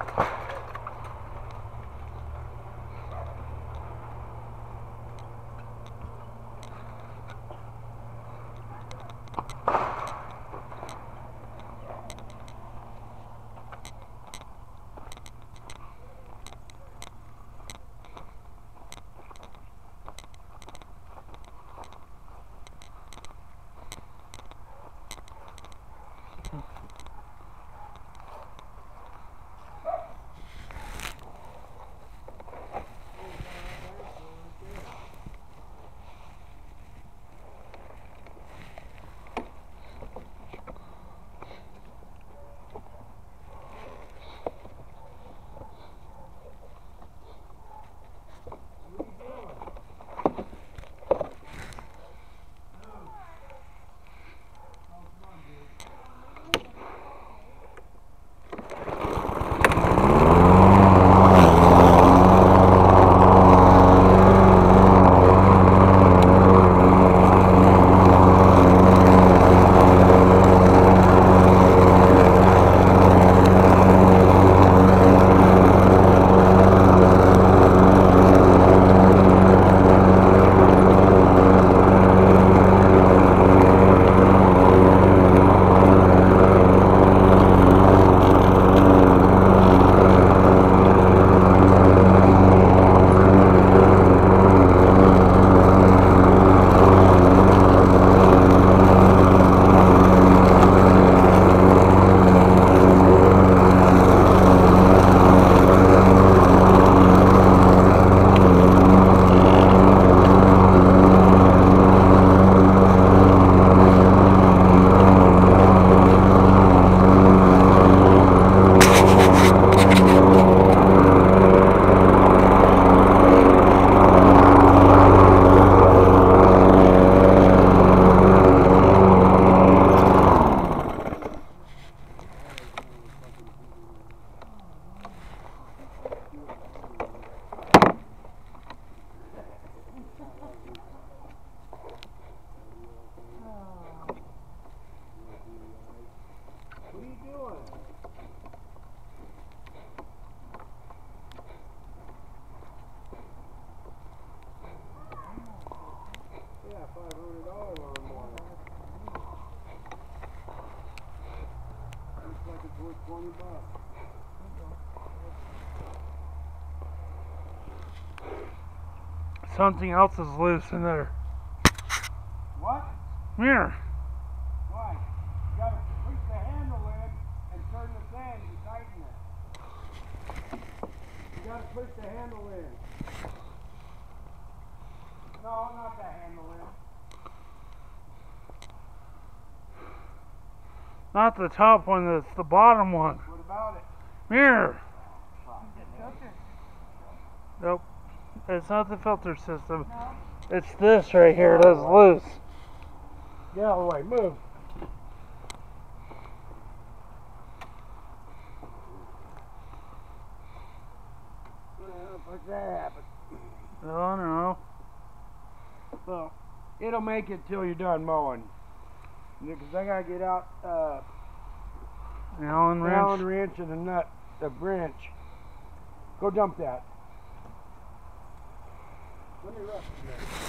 Are you Looks like it's worth twenty bucks. Something else is loose in there. What? Here. Why? You gotta push the handle in and turn the sand and tighten it. You gotta push the handle in. No, not the handle in. Not the top one, it's the bottom one. What about it? Mirror. Nope. It's not the filter system. It's this right here that's loose. Get out of the way, move. What's that happen? Oh no. Well, it'll make it till you're done mowing. Because I gotta get out uh, Allen wrench. Allen wrench and a nut, a wrench. Go dump that. Let me rest a minute.